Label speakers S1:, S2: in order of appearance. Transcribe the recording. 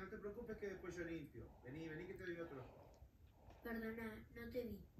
S1: no te preocupes que después yo limpio. Vení, vení que te doy otro.
S2: Perdona, no te vi.